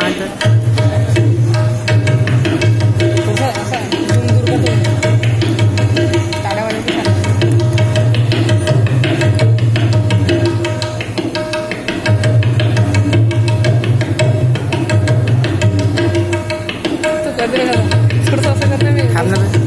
टमाटर करते हैं हमने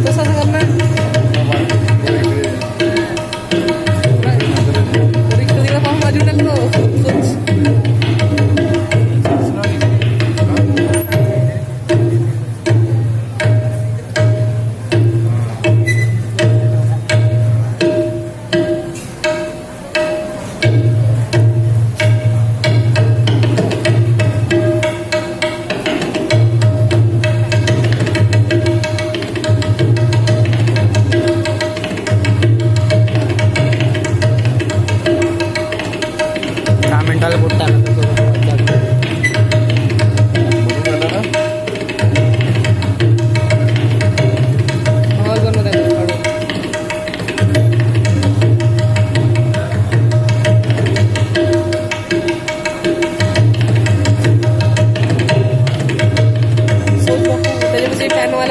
¿Qué es lo